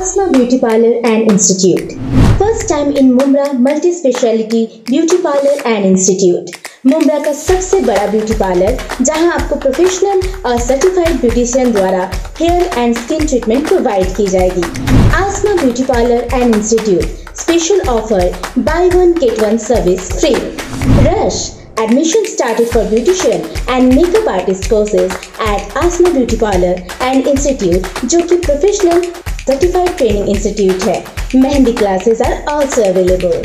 Asma Beauty Parlor and Institute. First time in Mumra Multi Speciality Beauty Parlor and Institute. Mumbra का सबसे बड़ा beauty parlour जहाँ आपको professional और सर्टिफाइड ब्यूटिशियन द्वारा hair and skin treatment provide की जाएगी Aasma beauty parlour and institute special offer buy one get one service free rush Admission started for beautician and makeup artist courses at Asma Beauty Parlor and Institute जो कि professional certified training institute है। Mehndi classes are also available.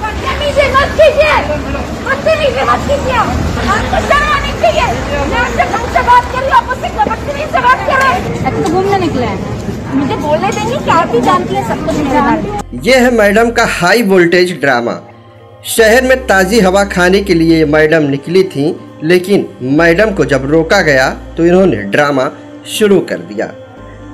बदतमीजी मत कीजिए। बदतमीजी मत कीजिए। आपको शर्म आनी चाहिए। मैं आपसे ढंग से बात कर रही हूँ बदतमीजी से बात कर रहे हैं। तो घूमने निकले हैं। मुझे बोलने देंगे क्या भी जानती है सब कुछ मेरे बारे ये है मैडम का हाई वोल्टेज ड्रामा शहर में ताज़ी हवा खाने के लिए मैडम निकली थी। लेकिन मैडम को जब रोका गया तो इन्होंने ड्रामा शुरू कर दिया।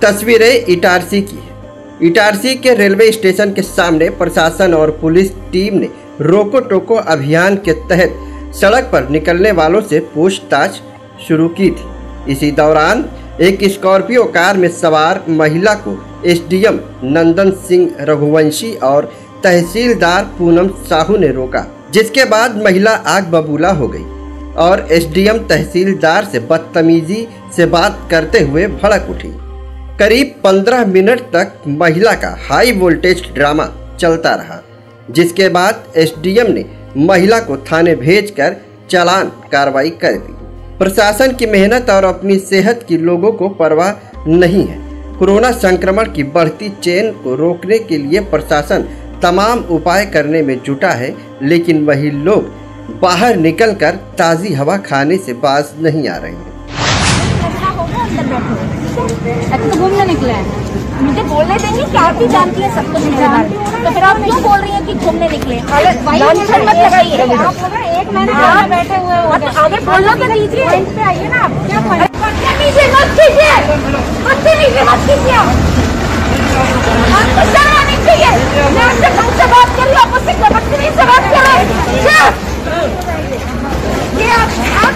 तस्वीरें इटारसी की इटारसी के रेलवे स्टेशन के सामने प्रशासन और पुलिस टीम ने रोको टोको अभियान के तहत सड़क पर निकलने वालों से पूछताछ शुरू की थी। इसी दौरान एक स्कॉर्पियो कार में सवार महिला को एसडीएम नंदन सिंह रघुवंशी और तहसीलदार पूनम साहू ने रोका, जिसके बाद महिला आग बबूला हो गई। और एसडीएम तहसीलदार से बदतमीजी से बात करते हुए भड़क उठी। करीब पंद्रह मिनट तक महिला का हाई वोल्टेज ड्रामा चलता रहा, जिसके बाद एसडीएम ने महिला को थाने भेजकर चालान कार्रवाई कर दी। प्रशासन की मेहनत और अपनी सेहत की लोगों को परवाह नहीं है। कोरोना संक्रमण की बढ़ती चेन को रोकने के लिए प्रशासन तमाम उपाय करने में जुटा है, लेकिन वही लोग बाहर निकलकर ताज़ी हवा खाने से बाज नहीं आ रहे हैं। अच्छा होगा अंदर बैठो। ऐसे तो घूमने निकले हैं। मुझे बोलने देंगे क्या आप भी जानती है सब कुछ में। तो फिर आप क्यों बोल रही हैं कि घूमने निकले? मत लगाइए। एक महीने बैठे हुए हो। आगे बोलना तो दीजिए पे आइए ना आप। क्या फ़ायदा? बदतमीजी मत कीजिए। मत कीजिए आपको शर्म आनी चाहिए मैं आपसे ढंग से बात कर रही हूँ आप मुझसे बदतमीजी से बात कर रहे हैं ये आप, आप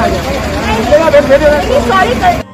下去。别别别！你少一。